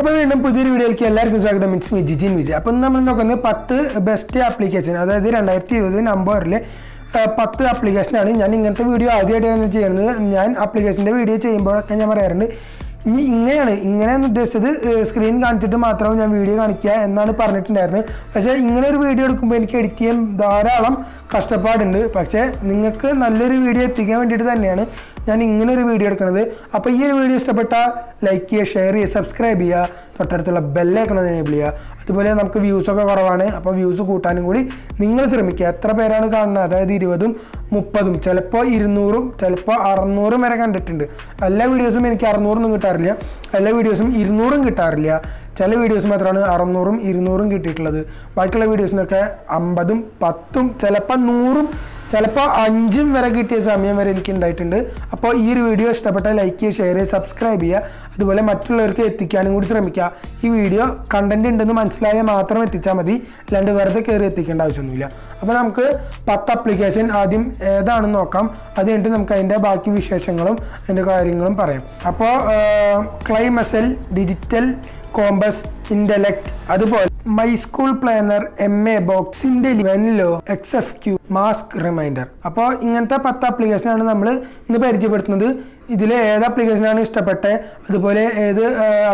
അപ്പോൾ വീണ്ടും പുതിയൊരു വീഡിയോയിലേക്ക് എല്ലാവർക്കും സ്വാഗതം. മിറ്റ്സ് മി ജിജിൻ വിജയ് അപ്പം നമ്മൾ നോക്കുന്നത് പത്ത് ബെസ്റ്റ് ആപ്ലിക്കേഷൻ അതായത് രണ്ടായിരത്തി ഇരുപത് നമ്പറിൽ പത്ത് ആപ്ലിക്കേഷനാണ് ഞാൻ ഇങ്ങനത്തെ വീഡിയോ ആദ്യമായിട്ടാണ് ചെയ്യുന്നത്. ഞാൻ ആപ്ലിക്കേഷന്റെ വീഡിയോ ചെയ്യുമ്പോഴൊക്കെ ഞാൻ പറയാറുണ്ട് ഇനി ഇങ്ങനെയാണ് ഇങ്ങനെയാണ് ഉദ്ദേശിച്ചത്. സ്ക്രീൻ കാണിച്ചിട്ട് മാത്രം ഞാൻ വീഡിയോ കാണിക്കുക എന്നാണ് പറഞ്ഞിട്ടുണ്ടായിരുന്നത്. പക്ഷേ ഇങ്ങനെ ഒരു വീഡിയോ എടുക്കുമ്പോൾ എനിക്ക് എഡിറ്റ് ചെയ്യാൻ ധാരാളം കഷ്ടപ്പാടുണ്ട്. പക്ഷേ നിങ്ങൾക്ക് നല്ലൊരു വീഡിയോ എത്തിക്കാൻ വേണ്ടിയിട്ട് തന്നെയാണ് ഞാൻ ഇങ്ങനെ ഒരു വീഡിയോ എടുക്കുന്നത് അപ്പോൾ ഈ ഒരു വീഡിയോ ഇഷ്ടപ്പെട്ട ലൈക്ക് ചെയ്യുക ഷെയർ ചെയ്യുക സബ്സ്ക്രൈബ് ചെയ്യുക തൊട്ടടുത്തുള്ള ബെല്ലൈക്കണത് എനേബിൾ ചെയ്യുക. അതുപോലെ നമുക്ക് വ്യൂസൊക്കെ കുറവാണ്. അപ്പോൾ വ്യൂസ് കൂട്ടാനും കൂടി നിങ്ങൾ ശ്രമിക്കുക. എത്ര പേരാണ് കാണുന്നത്? അതായത് ഇരുപതും മുപ്പതും. ചിലപ്പോൾ ഇരുന്നൂറും ചിലപ്പോൾ അറുന്നൂറും വരെ കണ്ടിട്ടുണ്ട്. എല്ലാ വീഡിയോസും എനിക്ക് അറുന്നൂറൊന്നും കിട്ടാറില്ല. എല്ലാ വീഡിയോസും ഇരുന്നൂറും കിട്ടാറില്ല. ചില വീഡിയോസ് മാത്രമാണ് അറുന്നൂറും ഇരുന്നൂറും കിട്ടിയിട്ടുള്ളത്. ബാക്കിയുള്ള വീഡിയോസിനൊക്കെ അമ്പതും പത്തും ചിലപ്പോൾ നൂറും ചിലപ്പോൾ അഞ്ചും വരെ കിട്ടിയ സമയം വരെ എനിക്ക് ഉണ്ടായിട്ടുണ്ട്. അപ്പോൾ ഈ ഒരു വീഡിയോ ഇഷ്ടപ്പെട്ടാൽ ലൈക്ക് ചെയ്യുക ഷെയർ ചെയ്യുക സബ്സ്ക്രൈബ് ചെയ്യുക. അതുപോലെ മറ്റുള്ളവർക്ക് എത്തിക്കാനും കൂടി ശ്രമിക്കുക. ഈ വീഡിയോ കണ്ടന്റ് ഉണ്ടെന്ന് മനസ്സിലായാൽ മാത്രം എത്തിച്ചാൽ മതി. അല്ലാണ്ട് വെറുതെ കയറി എത്തിക്കേണ്ട ആവശ്യമൊന്നുമില്ല. അപ്പോൾ നമുക്ക് പത്ത് അപ്ലിക്കേഷൻ ആദ്യം ഏതാണെന്ന് നോക്കാം. അത് കഴിഞ്ഞിട്ട് നമുക്ക് അതിന്റെ ബാക്കി വിശേഷങ്ങളും അതിന്റെ കാര്യങ്ങളും പറയാം. അപ്പോൾ ക്ലൈമസൽ ഡിജിറ്റൽ കോമ്പസ് ഇന്റലക്ട് അതുപോലെ my school planner M A ബോക്സിന്റെ വെൻലോ X F Q mask reminder. അപ്പോൾ ഇങ്ങനത്തെ പത്ത് ആപ്ലിക്കേഷനാണ് നമ്മൾ ഇന്ന് പരിചയപ്പെടുത്തുന്നത്. ഇതിൽ ഏത് ആപ്ലിക്കേഷനാണ് ഇഷ്ടപ്പെട്ടത്? അതുപോലെ ഏത്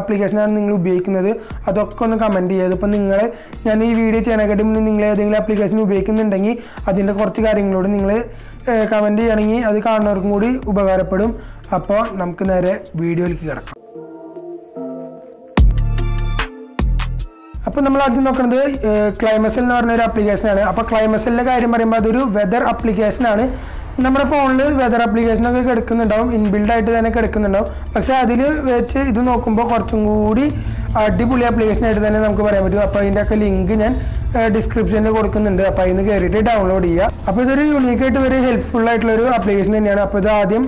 ആപ്ലിക്കേഷനാണ് നിങ്ങൾ ഉപയോഗിക്കുന്നത്? അതൊക്കെ ഒന്ന് കമന്റ് ചെയ്യുക. ഇപ്പോൾ നിങ്ങൾ ഞാൻ ഈ വീഡിയോ ചെയ്യാനായിട്ട് മുന്നേ നിങ്ങൾ ഏതെങ്കിലും ആപ്ലിക്കേഷൻ ഉപയോഗിക്കുന്നുണ്ടെങ്കിൽ അതിന്റെ കുറച്ച് കാര്യങ്ങളോട് നിങ്ങൾ കമന്റ് ചെയ്യുകയാണെങ്കിൽ അത് കാണുന്നവർക്കും കൂടി ഉപകാരപ്പെടും. അപ്പോൾ നമുക്ക് നേരെ വീഡിയോയിലേക്ക് കിടക്കാം. അപ്പോൾ നമ്മൾ ആദ്യം നോക്കുന്നത് ക്ലൈമസൽ എന്ന് പറഞ്ഞ ഒരു ആപ്ലിക്കേഷനാണ് അപ്പോൾ ക്ലൈമസലിന്റെ കാര്യം പറയുമ്പോൾ അതൊരു വെതർ ആപ്ലിക്കേഷനാണ് നമ്മുടെ ഫോണിൽ വെതർ ആപ്ലിക്കേഷനൊക്കെ കിടക്കുന്നുണ്ടാവും. ഇൻബിൽഡായിട്ട് തന്നെ കിടക്കുന്നുണ്ടാവും. പക്ഷേ അതിൽ വെച്ച് ഇത് നോക്കുമ്പോൾ കുറച്ചും കൂടി അടിപൊളി ആപ്ലിക്കേഷനായിട്ട് തന്നെ നമുക്ക് പറയാൻ പറ്റും. അപ്പോൾ അതിന്റെയൊക്കെ ലിങ്ക് ഞാൻ ഡിസ്ക്രിപ്ഷനിൽ കൊടുക്കുന്നുണ്ട്. അപ്പോൾ അതിന് കയറിയിട്ട് ഡൗൺലോഡ് ചെയ്യുക അപ്പോൾ ഇതൊരു യൂണീക്കായിട്ട് വരെ ഹെൽപ്ഫുൾ ആയിട്ടുള്ള ഒരു അപ്ലിക്കേഷൻ തന്നെയാണ്. അപ്പോൾ ഇത് ആദ്യം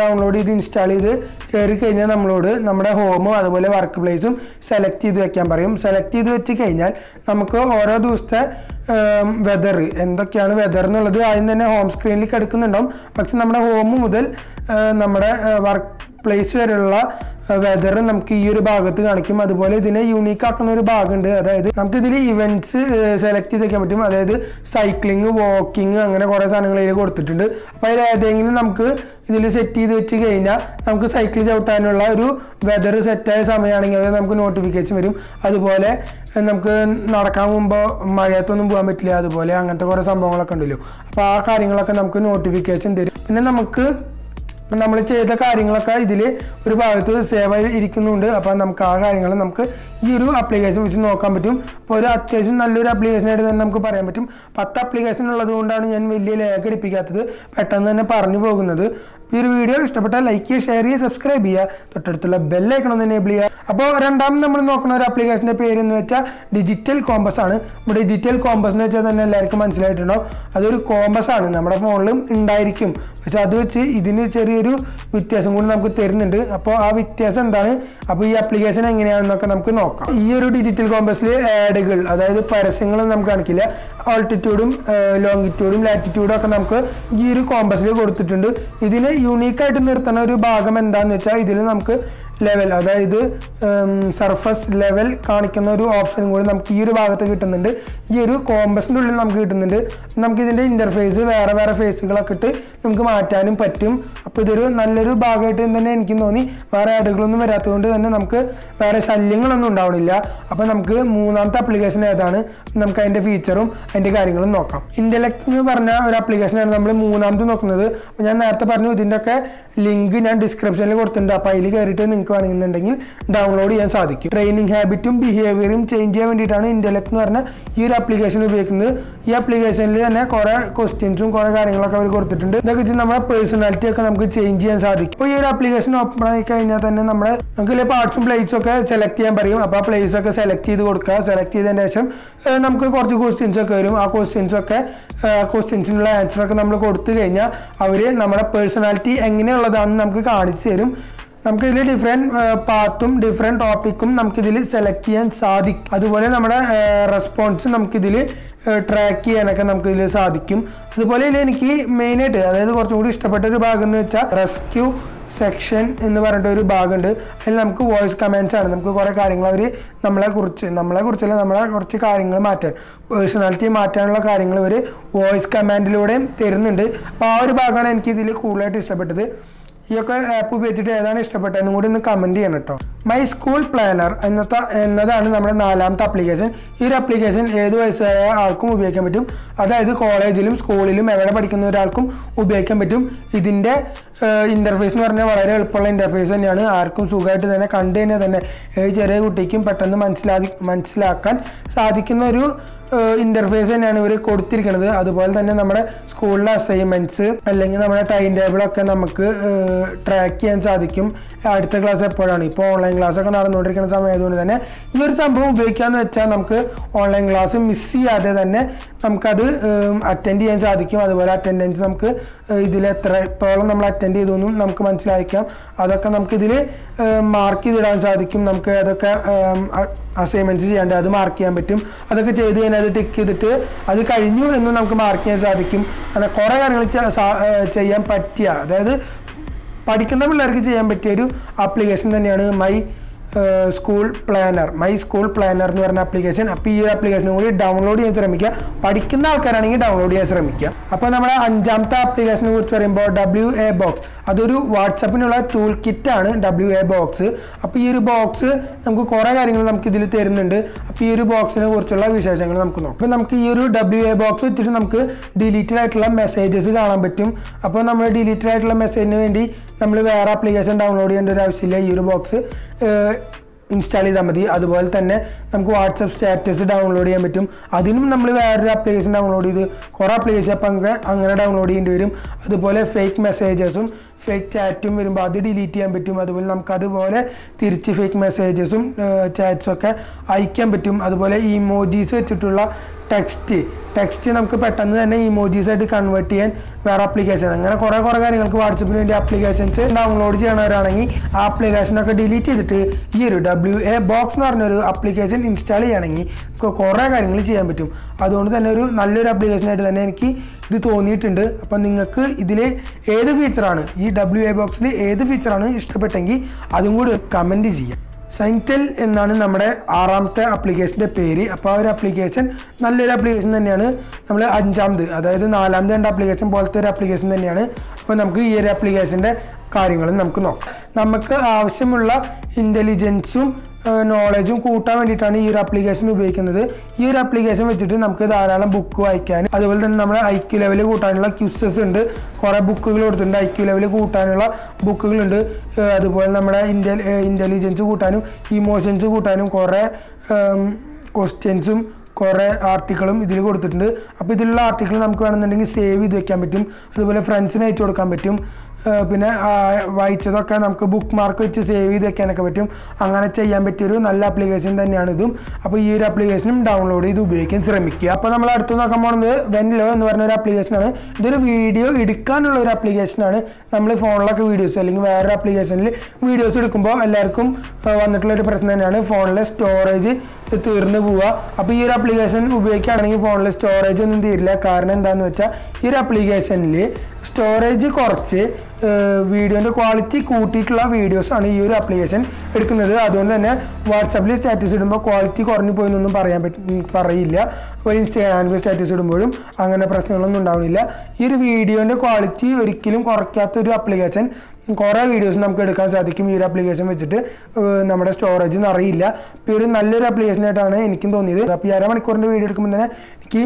ഡൗൺലോഡ് ചെയ്ത് ഇൻസ്റ്റാൾ ചെയ്ത് കയറി കഴിഞ്ഞാൽ നമ്മളോട് നമ്മുടെ ഹോമും അതുപോലെ വർക്ക് പ്ലേസും സെലക്ട് ചെയ്ത് വെക്കാൻ പറയും. സെലക്ട് ചെയ്ത് വെച്ച് കഴിഞ്ഞാൽ നമുക്ക് ഓരോ ദിവസത്തെ വെതർ എന്തൊക്കെയാണ് വെതർ എന്നുള്ളത് ആദ്യം തന്നെ ഹോം സ്ക്രീനിൽ കിടക്കുന്നുണ്ടാവും. പക്ഷെ നമ്മുടെ ഹോം മുതൽ നമ്മുടെ വർക്ക് പ്ലേസ് വരെയുള്ള വെതർ നമുക്ക് ഈ ഒരു ഭാഗത്ത് കാണിക്കും. അതുപോലെ ഇതിനെ യൂണീക്ക് ആക്കുന്ന ഒരു ഭാഗമുണ്ട്. അതായത് നമുക്ക് ഇതിൽ ഇവന്റ്സ് സെലക്ട് ചെയ്ത് വെക്കാൻ പറ്റും. അതായത് സൈക്ലിംഗ് വാക്കിംഗ് അങ്ങനെ കുറേ സാധനങ്ങൾ ഇതിൽ കൊടുത്തിട്ടുണ്ട്. അപ്പോൾ അതിൽ ഏതെങ്കിലും നമുക്ക് ഇതിൽ സെറ്റ് ചെയ്ത് വെച്ച് കഴിഞ്ഞാൽ നമുക്ക് സൈക്കിൾ ചവിട്ടാനുള്ള ഒരു വെതർ സെറ്റായ സമയമാണെങ്കിൽ അത് നമുക്ക് നോട്ടിഫിക്കേഷൻ വരും. അതുപോലെ നമുക്ക് നടക്കാൻ മുമ്പ് മഴയത്തൊന്നും പോകാൻ പറ്റില്ല. അതുപോലെ അങ്ങനത്തെ കുറേ സംഭവങ്ങളൊക്കെ ഉണ്ടല്ലോ. അപ്പോൾ ആ കാര്യങ്ങളൊക്കെ നമുക്ക് നോട്ടിഫിക്കേഷൻ തരും. പിന്നെ നമുക്ക് നമ്മൾ ചെയ്ത കാര്യങ്ങളൊക്കെ ഇതിൽ ഒരു ഭാഗത്ത് സേവ് ആയി ഇരിക്കുന്നുണ്ട്. അപ്പോൾ നമുക്ക് ആ കാര്യങ്ങൾ നമുക്ക് ഈ ഒരു ആപ്ലിക്കേഷൻ വെച്ച് നോക്കാൻ പറ്റും. അപ്പോൾ ഒരു അത്യാവശ്യം നല്ലൊരു ആപ്ലിക്കേഷനായിട്ട് തന്നെ നമുക്ക് പറയാൻ പറ്റും. പത്ത് ആപ്ലിക്കേഷൻ ഉള്ളത് കൊണ്ടാണ് ഞാൻ വലിയ ലേഖ അടിപ്പിക്കാത്തത്. പെട്ടെന്ന് തന്നെ പറഞ്ഞു പോകുന്നത്. ഈ ഒരു വീഡിയോ ഇഷ്ടപ്പെട്ടാൽ ലൈക്ക് ചെയ്യുക ഷെയർ ചെയ്യുക സബ്സ്ക്രൈബ് ചെയ്യുക. തൊട്ടടുത്തുള്ള ബെല്ലൈക്കണം ഒന്ന് എനേബിൾ ചെയ്യുക. അപ്പോൾ രണ്ടാമത് നമ്മൾ നോക്കുന്ന ഒരു ആപ്ലിക്കേഷന്റെ പേര് എന്ന് വെച്ചാൽ ഡിജിറ്റൽ കോമ്പസ് ആണ്. ഇപ്പോൾ ഡിജിറ്റൽ കോമ്പസ് എന്ന് വെച്ചാൽ തന്നെ എല്ലാവർക്കും മനസ്സിലായിട്ടുണ്ടാവും. അതൊരു കോമ്പസ് ആണ്. നമ്മുടെ ഫോണിലും ഉണ്ടായിരിക്കും. പക്ഷെ അത് വെച്ച് ഇതിന് ചെറിയൊരു വ്യത്യാസം കൂടി നമുക്ക് തരുന്നുണ്ട്. അപ്പോൾ ആ വ്യത്യാസം എന്താണ്? അപ്പോൾ ഈ അപ്ലിക്കേഷൻ എങ്ങനെയാണെന്നൊക്കെ നമുക്ക് നോക്കാം. ഈ ഒരു ഡിജിറ്റൽ കോമ്പസിൽ ആഡുകൾ അതായത് പരസ്യങ്ങളും നമുക്ക് കാണിക്കില്ല. ഓൾട്ടിറ്റ്യൂഡും ലോങ്ങിറ്റ്യൂഡും ലാറ്റിറ്റ്യൂഡും ഒക്കെ നമുക്ക് ഈ ഒരു കോമ്പസിൽ കൊടുത്തിട്ടുണ്ട്. ഇതിന് യുണീക്കായിട്ട് നിർത്തുന്ന ഒരു ഭാഗം എന്താണെന്ന് വെച്ചാൽ ഇതിൽ നമുക്ക് ലെവൽ അതായത് സർഫസ് ലെവൽ കാണിക്കുന്ന ഒരു ഓപ്ഷനും കൂടി നമുക്ക് ഈ ഒരു ഭാഗത്ത് കിട്ടുന്നുണ്ട്. ഈ ഒരു കോമ്പസിന്റെ ഉള്ളിൽ നമുക്ക് കിട്ടുന്നുണ്ട്. നമുക്ക് ഇതിന്റെ ഇന്റർഫേസ് വേറെ വേറെ ഫേസുകളൊക്കെ ഇട്ട് നമുക്ക് മാറ്റാനും പറ്റും. അപ്പോൾ ഇതൊരു നല്ലൊരു ഭാഗമായിട്ട് തന്നെ എനിക്ക് തോന്നി. വേറെ ആഡുകളൊന്നും വരാത്തതുകൊണ്ട് തന്നെ നമുക്ക് വേറെ ശല്യങ്ങളൊന്നും ഉണ്ടാവണില്ല. അപ്പോൾ നമുക്ക് മൂന്നാമത്തെ അപ്ലിക്കേഷൻ ഏതാണ്? നമുക്ക് അതിന്റെ ഫീച്ചറും അതിന്റെ കാര്യങ്ങളും നോക്കാം. ഇന്റലക്ട് എന്ന് പറഞ്ഞ ഒരു അപ്ലിക്കേഷനാണ് നമ്മൾ മൂന്നാമത് നോക്കുന്നത്. ഞാൻ നേരത്തെ പറഞ്ഞു ഇതിന്റെയൊക്കെ ലിങ്ക് ഞാൻ ഡിസ്ക്രിപ്ഷനിൽ കൊടുത്തിട്ടുണ്ട്. അപ്പോൾ അതിൽ കയറിയിട്ട് നിങ്ങൾക്ക് വേണമെന്നുണ്ടെങ്കിൽ ഡൗൺലോഡ് ചെയ്യാൻ സാധിക്കും. ട്രെയിനിങ് ഹാബിറ്റും ബിഹേവിയറും ചേഞ്ച് ചെയ്യാൻ വേണ്ടിയിട്ടാണ് ഇന്റലക്ട് എന്ന് പറഞ്ഞ ഈ ഒരു ആപ്ലിക്കേഷൻ ഉപയോഗിക്കുന്നത്. ഈ ആപ്ലിക്കേഷനിൽ തന്നെ കുറേ ക്വസ്റ്റ്യൻസും കുറേ കാര്യങ്ങളൊക്കെ അവർ കൊടുത്തിട്ടുണ്ട്. ഇതൊക്കെ വെച്ച് നമ്മുടെ പേഴ്സണാലിറ്റി ഒക്കെ നമുക്ക് ചേഞ്ച് ചെയ്യാൻ സാധിക്കും. അപ്പോൾ ഈ ഒരു ആപ്ലിക്കേഷൻ ഓപ്പൺ ആയി കഴിഞ്ഞാൽ തന്നെ നമ്മുടെ നമുക്ക് പാർട്സും പ്ലേസും ഒക്കെ സെലക്ട് ചെയ്യാൻ പറയും. അപ്പോൾ ആ പ്ലേസ് ഒക്കെ സെലക്ട് ചെയ്ത് കൊടുക്കുക. സെലക്ട് ചെയ്തതിന് ശേഷം നമുക്ക് കുറച്ച് ക്വസ്റ്റ്യൻസ് ഒക്കെ വരും. ആ ക്വസ്റ്റ്യൻസ് ഒക്കെ ക്വസ്റ്റ്യൻസിനുള്ള ആൻസർ ഒക്കെ നമ്മൾ കൊടുത്തു കഴിഞ്ഞാൽ അവർ നമ്മുടെ പേഴ്സണാലിറ്റി എങ്ങനെയുള്ളതാണെന്ന് നമുക്ക് കാണിച്ചു തരും. നമുക്കിതിൽ ഡിഫറെന്റ് പാത്തും ഡിഫറെന്റ് ടോപ്പിക്കും നമുക്കിതിൽ സെലക്ട് ചെയ്യാൻ സാധിക്കും അതുപോലെ നമ്മുടെ റെസ്പോൺസ് നമുക്കിതിൽ ട്രാക്ക് ചെയ്യാനൊക്കെ നമുക്കിതിൽ സാധിക്കും. അതുപോലെ ഇതിൽ എനിക്ക് മെയിനായിട്ട് അതായത് കുറച്ചും കൂടി ഇഷ്ടപ്പെട്ട ഒരു ഭാഗം എന്ന് വെച്ചാൽ റെസ്ക്യൂ സെക്ഷൻ എന്ന് പറഞ്ഞിട്ട് ഒരു ഭാഗമുണ്ട് അതിൽ നമുക്ക് വോയിസ് കമാൻഡ്സ് ആണ്. നമുക്ക് കുറേ കാര്യങ്ങൾ അവർ നമ്മളെ കുറിച്ച് നമ്മളെ കുറിച്ചല്ല നമ്മളെ കുറച്ച് കാര്യങ്ങൾ മാറ്റാൻ പേഴ്സണാലിറ്റി മാറ്റാനുള്ള കാര്യങ്ങൾ ഒരു വോയിസ് കമാൻഡിലൂടെയും തരുന്നുണ്ട്. അപ്പോൾ ആ ഒരു ഭാഗമാണ് എനിക്ക് ഇതിൽ കൂടുതലായിട്ട് ഇഷ്ടപ്പെട്ടത്. ഈ ഒക്കെ ആപ്പ് ഉപയോഗിച്ചിട്ട് ഏതാണ് ഇഷ്ടപ്പെട്ടതെന്നും കൂടി ഒന്ന് കമന്റ് ചെയ്യണം കേട്ടോ മൈ സ്കൂൾ പ്ലാനർ എന്നത്തെ എന്നതാണ് നമ്മുടെ നാലാമത്തെ അപ്ലിക്കേഷൻ ഈ ഒരു അപ്ലിക്കേഷൻ ഏത് വയസ്സായ ആൾക്കും ഉപയോഗിക്കാൻ പറ്റും. അതായത് കോളേജിലും സ്കൂളിലും എവിടെ പഠിക്കുന്ന ഒരാൾക്കും ഉപയോഗിക്കാൻ പറ്റും. ഇതിന്റെ ഇന്റർഫേസ് എന്ന് പറഞ്ഞാൽ വളരെ എളുപ്പമുള്ള ഇന്റർഫേസ് തന്നെയാണ്. ആർക്കും സുഖമായിട്ട് തന്നെ കണ്ടു കഴിഞ്ഞാൽ തന്നെ ഏത് ചെറിയ കുട്ടിക്കും പെട്ടെന്ന് മനസ്സിലാക്കി മനസ്സിലാക്കാൻ സാധിക്കുന്ന ഒരു ഇന്റർഫേസ് തന്നെയാണ് ഇവർ കൊടുത്തിരിക്കുന്നത്. അതുപോലെ തന്നെ നമ്മുടെ സ്കൂളിലെ അസൈൻമെന്റ്സ് അല്ലെങ്കിൽ നമ്മുടെ ടൈം ടേബിളൊക്കെ നമുക്ക് ട്രാക്ക് ചെയ്യാൻ സാധിക്കും. അടുത്ത ക്ലാസ് എപ്പോഴാണ്? ഇപ്പോൾ ഓൺലൈൻ ക്ലാസ് ഒക്കെ നടന്നുകൊണ്ടിരിക്കുന്ന സമയമായതുകൊണ്ട് തന്നെ ഈ ഒരു സംഭവം ഉപയോഗിക്കാന്ന് വെച്ചാൽ നമുക്ക് ഓൺലൈൻ ക്ലാസ് മിസ് ചെയ്യാതെ തന്നെ നമുക്കത് അറ്റൻഡ് ചെയ്യാൻ സാധിക്കും. അതുപോലെ അറ്റൻഡൻസ് നമുക്ക് ഇതിൽ എത്രത്തോളം നമ്മൾ അറ്റൻഡ് ചെയ്തു എന്നും നമുക്ക് മനസ്സിലാക്കാം അതൊക്കെ നമുക്കിതിൽ മാർക്ക് ചെയ്തിടാൻ സാധിക്കും. നമുക്ക് അതൊക്കെ അസൈൻമെന്റ്സ് ചെയ്യാണ്ട് അത് മാർക്ക് ചെയ്യാൻ പറ്റും. അതൊക്കെ ചെയ്ത് കഴിഞ്ഞാൽ അത് ടിക്ക് ചെയ്തിട്ട് അത് കഴിഞ്ഞു എന്ന് നമുക്ക് മാർക്ക് ചെയ്യാൻ സാധിക്കും. അങ്ങനെ കുറേ കാര്യങ്ങൾ ചെയ്യാൻ പറ്റിയ അതായത് പഠിക്കുന്ന പിള്ളേർക്ക് ചെയ്യാൻ പറ്റിയ ഒരു ആപ്ലിക്കേഷൻ തന്നെയാണ് my school planner my school planner എന്ന് പറഞ്ഞ ആപ്ലിക്കേഷൻ അപ്പോൾ ഈ ഒരു ആപ്ലിക്കേഷനും കൂടി ഡൗൺലോഡ് ചെയ്യാൻ ശ്രമിക്കുക. പഠിക്കുന്ന ആൾക്കാരാണെങ്കിൽ ഡൗൺലോഡ് ചെയ്യാൻ ശ്രമിക്കുക. അപ്പോൾ നമ്മുടെ അഞ്ചാമത്തെ ആപ്ലിക്കേഷനെ കുറിച്ച് പറയുമ്പോൾ ഡബ്ല്യു എ ബോക്സ് അതൊരു വാട്സപ്പിനുള്ള ടൂൾ കിറ്റാണ് ഡബ്ല്യു എ ബോക്സ് അപ്പോൾ ഈ ഒരു ബോക്സ് നമുക്ക് കുറേ കാര്യങ്ങൾ നമുക്ക് ഇതിൽ തരുന്നുണ്ട്. അപ്പോൾ ഈ ഒരു ബോക്സിനെ കുറിച്ചുള്ള വിശേഷങ്ങൾ നമുക്ക് നോക്കാം. അപ്പോൾ നമുക്ക് ഈ ഒരു ഡബ്ല്യു എ ബോക്സ് വെച്ചിട്ട് നമുക്ക് ഡിലീറ്റഡ് ആയിട്ടുള്ള മെസ്സേജസ് കാണാൻ പറ്റും. അപ്പോൾ നമ്മൾ ഡിലീറ്റഡ് ആയിട്ടുള്ള മെസ്സേജിന് വേണ്ടി നമ്മൾ വേറെ ആപ്ലിക്കേഷൻ ഡൗൺലോഡ് ചെയ്യേണ്ട ഒരു ആവശ്യമില്ല. ഈ ഒരു ബോക്സ് ഇൻസ്റ്റാൾ ചെയ്താൽ മതി. അതുപോലെ തന്നെ നമുക്ക് വാട്സപ്പ് സ്റ്റാറ്റസ് ഡൗൺലോഡ് ചെയ്യാൻ പറ്റും. അതിനും നമ്മൾ വേറൊരു ആപ്ലിക്കേഷൻ ഡൗൺലോഡ് ചെയ്ത് കുറേ ആപ്ലിക്കേഷൻ അപ്പം അങ്ങനെ അങ്ങനെ ഡൗൺലോഡ് ചെയ്യേണ്ടി വരും. അതുപോലെ ഫേക്ക് മെസ്സേജസും ഫേക്ക് ചാറ്റും വരുമ്പോൾ അത് ഡിലീറ്റ് ചെയ്യാൻ പറ്റും. അതുപോലെ നമുക്ക് അതുപോലെ തിരിച്ച് ഫേക്ക് മെസ്സേജസും ചാറ്റ്സും ഒക്കെ അയക്കാൻ പറ്റും. അതുപോലെ ഇമോജീസ് വെച്ചിട്ടുള്ള ടെക്സ്റ്റ് ടെക്സ്റ്റ് നമുക്ക് പെട്ടെന്ന് തന്നെ ഇമോജീസ് ആയിട്ട് കൺവേർട്ട് ചെയ്യാൻ വേറെ ആപ്ലിക്കേഷൻ അങ്ങനെ കുറേ കുറേ കാര്യങ്ങൾക്ക് വാട്സപ്പിന് വേണ്ടി ആപ്ലിക്കേഷൻസ് ഡൗൺലോഡ് ചെയ്യണവരാണെങ്കിൽ ആ ആപ്ലിക്കേഷനൊക്കെ ഡിലീറ്റ് ചെയ്തിട്ട് ഈ ഒരു ഡബ്ല്യു എ ബോക്സ് എന്ന് പറഞ്ഞൊരു ആപ്ലിക്കേഷൻ ഇൻസ്റ്റാൾ നമുക്ക് കുറേ കാര്യങ്ങൾ ചെയ്യാൻ പറ്റും. അതുകൊണ്ട് തന്നെ ഒരു നല്ലൊരു ആപ്ലിക്കേഷനായിട്ട് തന്നെ എനിക്ക് ഇത് തോന്നിയിട്ടുണ്ട്. അപ്പം നിങ്ങൾക്ക് ഇതിൽ ഏത് ഫീച്ചറാണ് ഈ ഡബ്ല്യു എ ബോക്സിൽ ഏത് ഫീച്ചറാണ് ഇഷ്ടപ്പെട്ടെങ്കിൽ അതും കൂടി കമന്റ് ചെയ്യാം. സൈൻടെൽ എന്നാണ് നമ്മുടെ ആറാമത്തെ ആപ്ലിക്കേഷന്റെ പേര്. അപ്പോൾ ആ ഒരു ആപ്ലിക്കേഷൻ നല്ലൊരു ആപ്ലിക്കേഷൻ തന്നെയാണ് നമ്മൾ അഞ്ചാമത്. അതായത് നാലാമത് രണ്ട് ആപ്ലിക്കേഷൻ പോലത്തെ ഒരു ആപ്ലിക്കേഷൻ തന്നെയാണ്. അപ്പോൾ നമുക്ക് ഈ ഒരു ആപ്ലിക്കേഷന്റെ കാര്യങ്ങളും നമുക്ക് നോക്കാം. നമുക്ക് ആവശ്യമുള്ള ഇന്റലിജൻസും നോളജും കൂട്ടാൻ വേണ്ടിയിട്ടാണ് ഈ ഒരു ആപ്ലിക്കേഷൻ ഉപയോഗിക്കുന്നത്. ഈ ഒരു ആപ്ലിക്കേഷൻ വെച്ചിട്ട് നമുക്ക് ധാരാളം ബുക്ക് വായിക്കാൻ അതുപോലെ തന്നെ നമ്മുടെ ഐ ക്യു ലെവൽ കൂട്ടാനുള്ള ക്യൂസസ് ഉണ്ട്. കുറേ ബുക്കുകൾ കൊടുത്തിട്ടുണ്ട്. ഐ ക്യു ലെവൽ കൂട്ടാനുള്ള ബുക്കുകളുണ്ട് അതുപോലെ നമ്മുടെ ഇന്റലി ഇന്റലിജൻസ് കൂട്ടാനും ഇമോഷൻസ് കൂട്ടാനും കുറേ ക്വസ്റ്റ്യൻസും കുറേ ആർട്ടിക്കിളും ഇതിൽ കൊടുത്തിട്ടുണ്ട്. അപ്പോൾ ഇതിലുള്ള ആർട്ടിക്കിൾ നമുക്ക് വേണമെന്നുണ്ടെങ്കിൽ സേവ് ചെയ്ത് വെക്കാൻ പറ്റും. അതുപോലെ ഫ്രണ്ട്സിന് അയച്ചു കൊടുക്കാൻ പറ്റും. പിന്നെ വായിച്ചതൊക്കെ നമുക്ക് ബുക്ക് മാർക്ക് വെച്ച് സേവ് ചെയ്ത് വെക്കാനൊക്കെ പറ്റും. അങ്ങനെ ചെയ്യാൻ പറ്റിയൊരു നല്ല ആപ്ലിക്കേഷൻ തന്നെയാണ് ഇതും. അപ്പോൾ ഈ ഒരു ആപ്ലിക്കേഷനും ഡൗൺലോഡ് ചെയ്ത് ഉപയോഗിക്കാൻ ശ്രമിക്കുക. അപ്പോൾ നമ്മൾ അടുത്ത് നോക്കാൻ പോകുന്നത് വെൻലോ എന്ന് പറഞ്ഞ ഒരു ആപ്ലിക്കേഷനാണ് ഇതൊരു വീഡിയോ എടുക്കാനുള്ള ഒരു ആപ്ലിക്കേഷനാണ് നമ്മൾ ഫോണിലൊക്കെ വീഡിയോസ് അല്ലെങ്കിൽ വേറൊരു ആപ്ലിക്കേഷനിൽ വീഡിയോസ് എടുക്കുമ്പോൾ എല്ലാവർക്കും വന്നിട്ടുള്ള ഒരു പ്രശ്നം തന്നെയാണ്. ഫോണിലെ സ്റ്റോറേജ് തീർന്നു പോവുക. അപ്പോൾ ഈ ഒരു ആപ്ലിക്കേഷൻ ഉപയോഗിക്കുകയാണെങ്കിൽ ഫോണിലെ സ്റ്റോറേജ് ഒന്നും തീരില്ല. കാരണം എന്താണെന്ന് വെച്ചാൽ ഈ ഒരു ആപ്ലിക്കേഷനിൽ സ്റ്റോറേജ് കുറച്ച് വീഡിയോന്റെ ക്വാളിറ്റി കൂട്ടിയിട്ടുള്ള വീഡിയോസാണ് ഈ ഒരു ആപ്ലിക്കേഷൻ എടുക്കുന്നത്. അതുകൊണ്ട് തന്നെ വാട്സാപ്പിൽ സ്റ്റാറ്റസ് ഇടുമ്പോൾ ക്വാളിറ്റി കുറഞ്ഞു പോയി എന്നൊന്നും പറയാൻ പറ്റും പറയില്ല. ഒരു ഇൻസ്റ്റാഗ്രാമിൽ സ്റ്റാറ്റസ് ഇടുമ്പോഴും അങ്ങനെ പ്രശ്നങ്ങളൊന്നും ഉണ്ടാവുന്നില്ല ഈ ഒരു വീഡിയോന്റെ ക്വാളിറ്റി ഒരിക്കലും കുറയ്ക്കാത്ത ഒരു ആപ്ലിക്കേഷൻ കുറേ വീഡിയോസ് നമുക്ക് എടുക്കാൻ സാധിക്കും ഈ ഒരു ആപ്ലിക്കേഷൻ വെച്ചിട്ട്. നമ്മുടെ സ്റ്റോറേജ് നിറയില്ല ഇപ്പോൾ ഒരു നല്ലൊരു ആപ്ലിക്കേഷനായിട്ടാണ് എനിക്കും തോന്നിയത്. അപ്പോൾ ഈ അരമണിക്കൂറിന്റെ വീഡിയോ എടുക്കുമ്പോൾ തന്നെ എനിക്ക്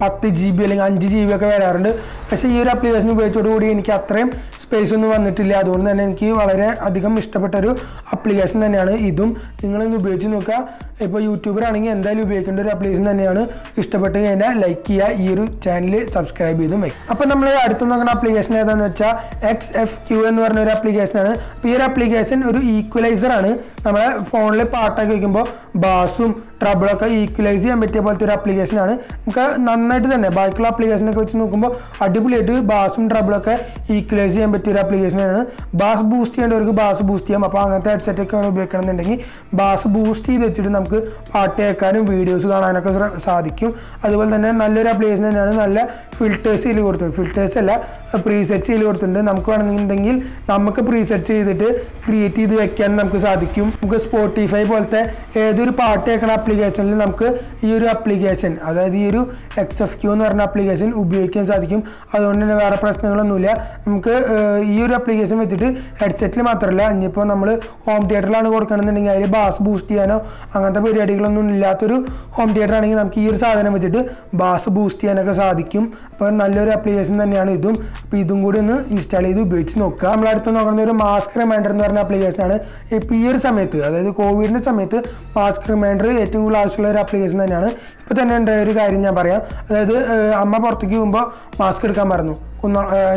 പത്ത് ജി ബി അല്ലെങ്കിൽ അഞ്ച് ജി ബി ഒക്കെ വരാറുണ്ട്. പക്ഷേ ഈ ഒരു ആപ്ലിക്കേഷൻ ഉപയോഗിച്ചതോടുകൂടി എനിക്ക് അത്രയും സ്പേസ് ഒന്നും വന്നിട്ടില്ല. അതുകൊണ്ട് തന്നെ എനിക്ക് വളരെ അധികം ഇഷ്ടപ്പെട്ട ഒരു ആപ്ലിക്കേഷൻ തന്നെയാണ് ഇതും. നിങ്ങളൊന്ന് ഉപയോഗിച്ച് നോക്കുക. ഇപ്പോൾ യൂട്യൂബർ ആണെങ്കിൽ എന്തായാലും ഉപയോഗിക്കേണ്ട ഒരു ആപ്ലിക്കേഷൻ തന്നെയാണ്. ഇഷ്ടപ്പെട്ട് കഴിഞ്ഞാൽ ലൈക്ക് ചെയ്യുക. ഈ ഒരു ചാനൽ സബ്സ്ക്രൈബ് ചെയ്തും വയ്ക്കും അപ്പോൾ നമ്മൾ അടുത്ത് നോക്കുന്ന ആപ്ലിക്കേഷൻ ഏതാണെന്ന് വെച്ചാൽ എക്സ് എഫ് ക്യൂ എന്ന് പറഞ്ഞ ഒരു ആപ്ലിക്കേഷനാണ് അപ്പോൾ ഈ ഒരു ആപ്ലിക്കേഷൻ ഒരു ഈക്വലൈസർ ആണ്. നമ്മളെ ഫോണിൽ പാട്ടൊക്കെ വയ്ക്കുമ്പോൾ ബാസും ട്രബിളൊക്കെ ഈക്വലൈസ് ചെയ്യാൻ പറ്റിയ പോലത്തെ ഒരു ആപ്ലിക്കേഷനാണ് നമുക്ക് നന്നായിട്ട് തന്നെ ബാക്കിയുള്ള ആപ്ലിക്കേഷനൊക്കെ വെച്ച് നോക്കുമ്പോൾ അടിപൊളിയായിട്ട് ബാസും ട്രബിളൊക്കെ ഈക്വലൈസ് ചെയ്യാൻ പറ്റിയ ഒരു ആപ്ലിക്കേഷനാണ് ബാസ് ബൂസ്റ്റ് ചെയ്യേണ്ടവർക്ക് ബാസ് ബൂസ്റ്റ് ചെയ്യാം. അപ്പോൾ അങ്ങനത്തെ ഹെഡ്സെറ്റൊക്കെ ആണ് ഉപയോഗിക്കണമെന്നുണ്ടെങ്കിൽ ബാസ് ബൂസ്റ്റ് ചെയ്ത് വെച്ചിട്ട് നമുക്ക് പാട്ട് കേൾക്കാനും വീഡിയോസ് കാണാനൊക്കെ സാധിക്കും. അതുപോലെ തന്നെ നല്ലൊരു ആപ്ലിക്കേഷൻ തന്നെയാണ് നല്ല ഫിൽറ്റേഴ്സ് ചെയ്ത് കൊടുത്തിട്ടുണ്ട് ഫിൽറ്റേഴ്സ് അല്ല പ്രീസെറ്റ് ചെയ്ത് കൊടുത്തിട്ടുണ്ട്. നമുക്ക് വേണമെന്നുണ്ടെങ്കിൽ നമുക്ക് പ്രീസെറ്റ് ചെയ്തിട്ട് ക്രിയേറ്റ് ചെയ്ത് വെക്കാൻ നമുക്ക് സാധിക്കും. നമുക്ക് സ്പോട്ടിഫൈ പോലത്തെ ഏതൊരു പാട്ട് കേൾക്കുന്ന ആപ്ലിക്കേഷനിൽ നമുക്ക് ഈ ഒരു ആപ്ലിക്കേഷൻ അതായത് ഈ ഒരു എക്സ് എഫ് ക്യൂ എന്ന് പറഞ്ഞ ആപ്ലിക്കേഷൻ ഉപയോഗിക്കാൻ സാധിക്കും. അതുകൊണ്ട് തന്നെ വേറെ പ്രശ്നങ്ങളൊന്നുമില്ല. നമുക്ക് ഈ ഒരു ആപ്ലിക്കേഷൻ വെച്ചിട്ട് ഹെഡ്സെറ്റിൽ മാത്രമല്ല ഇനിയിപ്പോൾ നമ്മൾ ഹോം തിയേറ്ററിലാണ് കൊടുക്കണമെന്നുണ്ടെങ്കിൽ അതിൽ ബാസ് ബൂസ്റ്റ് ചെയ്യാനോ അങ്ങനത്തെ പരിപാടികളൊന്നും ഇല്ലാത്തൊരു ഹോം തിയേറ്റർ ആണെങ്കിൽ നമുക്ക് ഈ ഒരു സാധനം വെച്ചിട്ട് ബാസ് ബൂസ്റ്റ് ചെയ്യാനൊക്കെ സാധിക്കും. അപ്പോൾ നല്ലൊരു ആപ്ലിക്കേഷൻ തന്നെയാണ് ഇതും. അപ്പോൾ ഇതും കൂടി ഒന്ന് ഇൻസ്റ്റാൾ ചെയ്ത് ഉപയോഗിച്ച് നോക്കുക. നമ്മളടുത്ത് നോക്കുന്ന ഒരു മാസ്ക് റിമൈൻഡർ എന്ന് പറഞ്ഞ ആപ്ലിക്കേഷനാണ് ഇപ്പോൾ ഈ ഒരു സമയത്ത് അതായത് കോവിഡിന്റെ സമയത്ത് മാസ്ക് റിമൈൻഡർ കൂടുതൽ ആവശ്യമുള്ള ഒരു ആപ്ലിക്കേഷൻ തന്നെയാണ്. ഇപ്പോൾ തന്നെ ഉണ്ടായ ഒരു കാര്യം ഞാൻ പറയാം. അതായത് അമ്മ പുറത്തേക്ക് പോകുമ്പോൾ മാസ്ക് എടുക്കാൻ മറന്നു.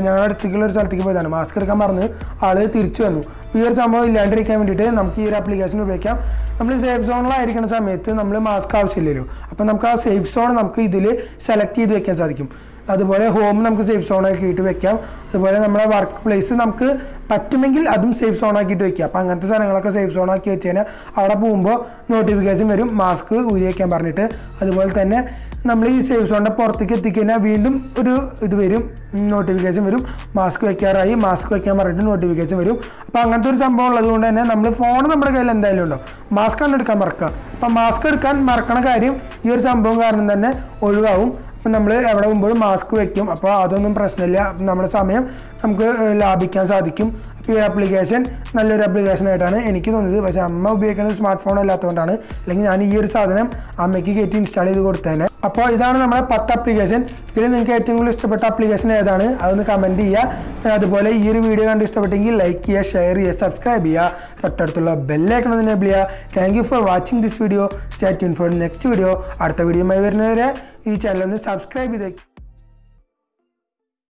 ഞങ്ങളുടെ അടുത്തേക്കുള്ള ഒരു സ്ഥലത്തേക്ക് പോയതാണ്. മാസ്ക് എടുക്കാൻ പറഞ്ഞ് ആൾ തിരിച്ചു വന്നു. ഈ ഒരു സംഭവം ഇല്ലാണ്ടിരിക്കാൻ വേണ്ടിയിട്ട് നമുക്ക് ഈ ഒരു ആപ്ലിക്കേഷൻ ഉപയോഗിക്കാം. നമ്മൾ സേഫ് സോണിലായിരിക്കുന്ന സമയത്ത് നമ്മൾ മാസ്ക് ആവശ്യമില്ലല്ലോ. അപ്പോൾ നമുക്ക് ആ സേഫ് സോൺ നമുക്ക് ഇതിൽ സെലക്ട് ചെയ്ത് വെക്കാൻ സാധിക്കും. അതുപോലെ ഹോം നമുക്ക് സേഫ് സോൺ ആക്കിയിട്ട് വെക്കാം. അതുപോലെ നമ്മുടെ വർക്ക് പ്ലേസ് നമുക്ക് പറ്റുമെങ്കിൽ അതും സേഫ് സോൺ ആക്കിയിട്ട് വെക്കാം. അപ്പോൾ അങ്ങനത്തെ സാധനങ്ങളൊക്കെ സേഫ് സോൺ ആക്കി വെച്ച് കഴിഞ്ഞാൽ അവിടെ പോകുമ്പോൾ നോട്ടിഫിക്കേഷൻ വരും മാസ്ക് ഊരി വയ്ക്കാൻ പറഞ്ഞിട്ട്. അതുപോലെ തന്നെ നമ്മൾ ഈ സേഫ് സോണിന്റെ പുറത്തേക്ക് എത്തിക്കഴിഞ്ഞാൽ വീണ്ടും ഒരു ഇത് വരും. നോട്ടിഫിക്കേഷൻ വരും. മാസ്ക് വയ്ക്കാറായി മാസ്ക് വയ്ക്കാൻ പറഞ്ഞിട്ട് നോട്ടിഫിക്കേഷൻ വരും. അപ്പോൾ അങ്ങനത്തെ ഒരു സംഭവം ഉള്ളത് കൊണ്ട് തന്നെ നമ്മൾ ഫോൺ നമ്മുടെ കയ്യിൽ എന്തായാലും ഉണ്ടോ? മാസ്ക് ആണ് എടുക്കാൻ മറക്കുക. അപ്പോൾ മാസ്ക് എടുക്കാൻ മറക്കണ കാര്യം ഈ ഒരു സംഭവം കാരണം തന്നെ ഒഴിവാകും അപ്പം നമ്മൾ എവിടെ പോകുമ്പോഴും മാസ്ക് വയ്ക്കും അപ്പോൾ അതൊന്നും പ്രശ്നമില്ല. നമ്മുടെ സമയം നമുക്ക് ലാഭിക്കാൻ സാധിക്കും. ഈ ആപ്ലിക്കേഷൻ നല്ലൊരു ആപ്ലിക്കേഷൻ ആയിട്ടാണ് എനിക്ക് തോന്നിയത്. പക്ഷേ അമ്മ ഉപയോഗിക്കുന്നത് സ്മാർട്ട് ഫോൺ അല്ലാത്തതുകൊണ്ടാണ്. അല്ലെങ്കിൽ ഞാൻ ഈ ഒരു സാധനം അമ്മയ്ക്ക് കയറ്റി ഇൻസ്റ്റാൾ ചെയ്ത് കൊടുത്തേനെ അപ്പോൾ ഇതാണ് നമ്മുടെ പത്ത് ആപ്ലിക്കേഷൻ ഇതിൽ നിങ്ങൾക്ക് ഏറ്റവും കൂടുതൽ ഇഷ്ടപ്പെട്ട ആപ്ലിക്കേഷൻ ഏതാണ്? അതൊന്ന് കമന്റ് ചെയ്യുക. അതുപോലെ ഈ ഒരു വീഡിയോ കണ്ട് ഇഷ്ടപ്പെട്ടെങ്കിൽ ലൈക്ക് ചെയ്യുക ഷെയർ ചെയ്യുക സബ്സ്ക്രൈബ് ചെയ്യുക. തൊട്ടടുത്തുള്ള ബെല്ലൈക്കൺ ഒന്ന് എനേബിൾ ചെയ്യുക. Thank you for watching this video stat for next video അടുത്ത വീഡിയോയുമായി വരുന്നവരെ ഈ ചാനൽ ഒന്ന് സബ്സ്ക്രൈബ് ചെയ്തേക്കും.